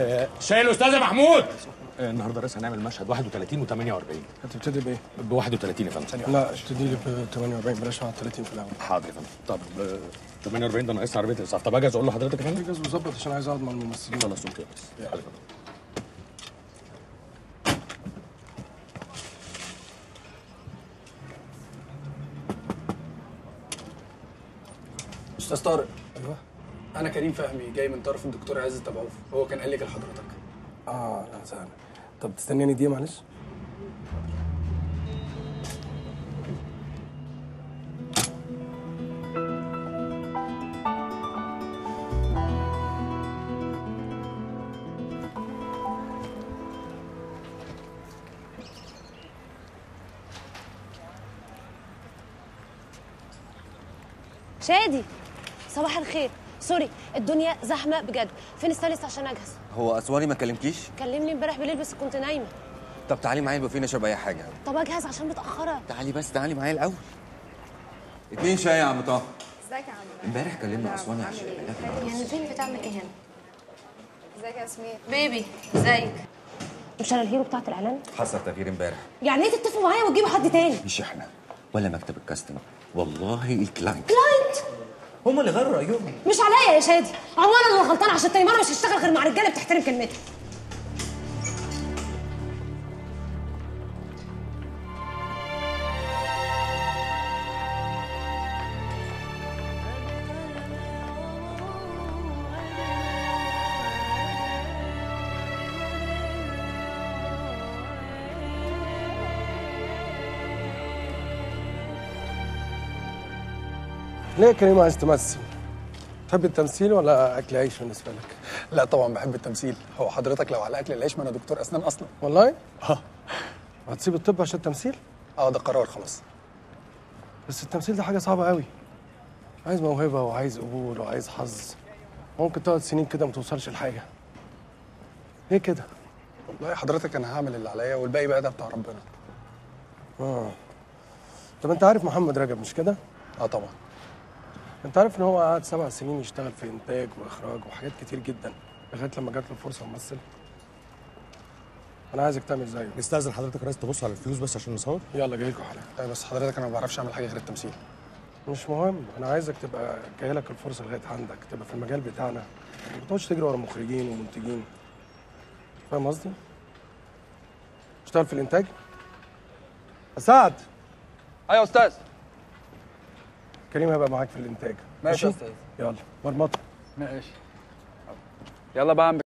آه، شايل الاستاذ محمود. آه، النهارده رئيس هنعمل مشهد 31 و48 هتبتدي بإيه؟ ب 31 يا فندم. لا ابتدي لي ب 48 بلاش مع 30 في الأول. حاضر يا فندم. طب آه، 48 ده ناقص عربية الاسعاف طب أجي أقول لحضرتك يا فندم. أجهز وظبط عشان عايز أقعد مع الممثلين. خلاص أوكي بس. حاضر. أستاذ طارق. أيوه. أنا كريم فهمي جاي من طرف الدكتور عزت ابو عوف هو كان قال لك لحضرتك. آه لا سهل. طب تستناني دي معلش. شادي صباح الخير. sorry الدنيا زحمة بجد. فين ال stylist عشان أجهز؟ هو أسواني ما كلمكيش؟ كلمني امبارح بالليل بس كنت نايمة. طب تعالي معايا البوفيه نشرب اي حاجة. طب أجهز عشان متأخرة. تعالي بس تعالي معايا الأول. اتنين شاي يا عم طه. ازيك يا عم؟ امبارح كلمنا أسواني عشان يعني فين بتعمل إيه هنا؟ ازيك يا ياسمين؟ baby ازيك؟ مش أنا ال hero بتاعت الإعلان؟ حصل تغيير امبارح. يعني إيه تتفقوا معايا وتجيبوا حد تاني؟ مش إحنا. ولا مكتب ال casting. والله ال client. client! هم اللي غيروا رأيهم. مش عليا يا شادي. هو أنا اللي غلطانه عشان تاني مرة مش هشتغل غير مع رجالة بتحترم كلمتها ليه يا كريم عايز تمثل؟ تحب التمثيل ولا أكل عيش بالنسبة لك؟ لا طبعا بحب التمثيل هو حضرتك لو على أكل العيش ما أنا دكتور أسنان أصلا والله؟ آه هتسيب الطب عشان التمثيل؟ آه ده قرار خلاص بس التمثيل ده حاجة صعبة قوي عايز موهبة وعايز قبول وعايز حظ ممكن تقعد سنين كده ما توصلش لحاجة ليه كده؟ والله حضرتك أنا هعمل اللي عليا والباقي بقى ده بتاع ربنا آه طب أنت عارف محمد رجب مش كده؟ آه طبعا انت عارف ان هو قعد سبع سنين يشتغل في إنتاج وإخراج وحاجات كتير جدا لغاية لما جات له الفرصه يمثل أنا عايزك تعمل زيه. نستاذن حضرتك يا ريس تبص على الفلوس بس عشان نصور؟ يلا جاي لكم حالا. لا بس حضرتك أنا ما بعرفش أعمل حاجة غير التمثيل. مش مهم. أنا عايزك تبقى جاي لك الفرصة لغاية عندك تبقى في المجال بتاعنا. ما تقعدش تجري ورا مخرجين ومنتجين. فاهم قصدي؟ اشتغل في الإنتاج؟ سعد أيوه يا أستاذ. كريم هيبقى معاك في الإنتاج. ماشي يلا مرمطة. ماشي. يلا بقى.